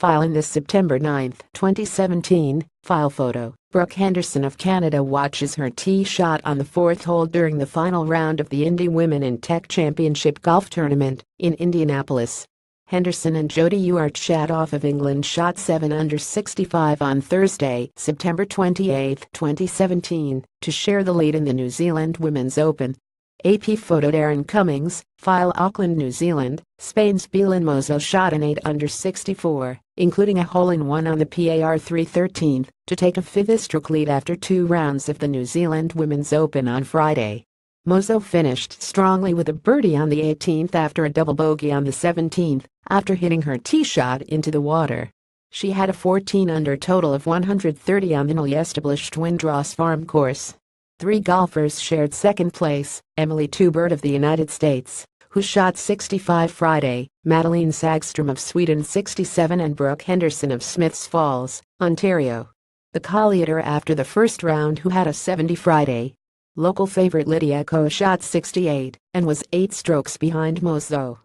File in this September 9, 2017, file photo. Brooke Henderson of Canada watches her tee shot on the fourth hole during the final round of the Indy Women in Tech Championship Golf Tournament in Indianapolis. Henderson and Jodi Ewart Shadoff of England shot 7 under 65 on Thursday, September 28, 2017, to share the lead in the New Zealand Women's Open. AP photo Erin Cummings, file Auckland, New Zealand, Spain's Belén Mozo shot an 8 under 64, including a hole-in-one on the PAR 313, to take a fifth stroke lead after two rounds of the New Zealand Women's Open on Friday. Mozo finished strongly with a birdie on the 18th after a double bogey on the 17th, after hitting her tee shot into the water. She had a 14 under total of 130 on the newly established Windross Farm course. Three golfers shared second place, Emily Tubert of the United States, who shot 65 Friday, Madelene Sagström of Sweden 67 and Brooke Henderson of Smiths Falls, Ontario. The colliator after the first round who had a 70 Friday. Local favorite Lydia Ko shot 68 and was 8 strokes behind Mozo.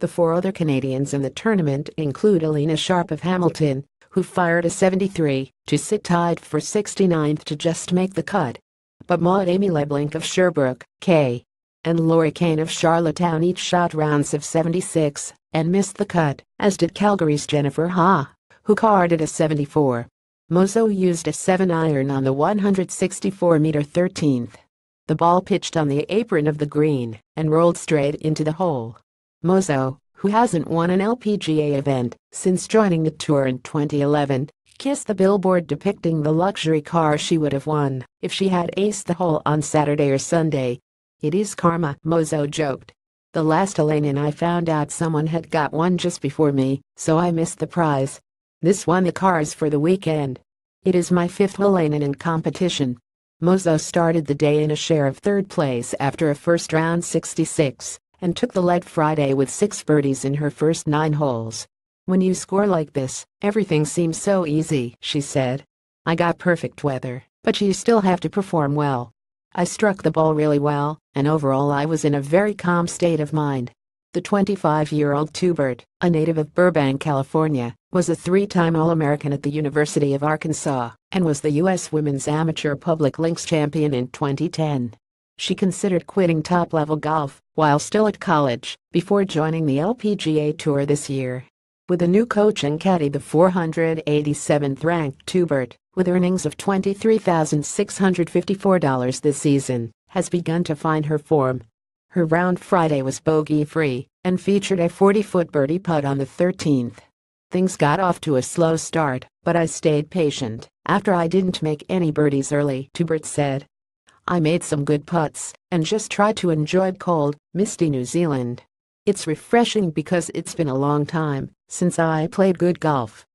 The four other Canadians in the tournament include Alena Sharp of Hamilton, who fired a 73 to sit tied for 69th to just make the cut but Maude-Aimee Leblanc of Sherbrooke, K. and Lori Kane of Charlottetown each shot rounds of 76 and missed the cut, as did Calgary's Jennifer Ha, who carded a 74. Mozo used a 7-iron on the 164-meter 13th. The ball pitched on the apron of the green and rolled straight into the hole. Mozo, who hasn't won an LPGA event since joining the tour in 2011, Kiss the billboard depicting the luxury car she would have won if she had aced the hole on Saturday or Sunday. It is karma, Mozo joked. The last Elaine and I found out someone had got one just before me, so I missed the prize. This won the cars for the weekend. It is my fifth Elaine in competition. Mozo started the day in a share of third place after a first round 66 and took the lead Friday with six birdies in her first nine holes. When you score like this, everything seems so easy, she said. I got perfect weather, but you still have to perform well. I struck the ball really well, and overall I was in a very calm state of mind. The 25-year-old Tubert, a native of Burbank, California, was a three-time All-American at the University of Arkansas and was the U.S. Women's Amateur Public Links Champion in 2010. She considered quitting top-level golf while still at college before joining the LPGA Tour this year. With a new coach and caddy the 487th ranked Tubert, with earnings of $23,654 this season, has begun to find her form. Her round Friday was bogey-free and featured a 40-foot birdie putt on the 13th. Things got off to a slow start, but I stayed patient after I didn't make any birdies early, Tubert said. I made some good putts and just tried to enjoy cold, misty New Zealand. It's refreshing because it's been a long time since I played good golf.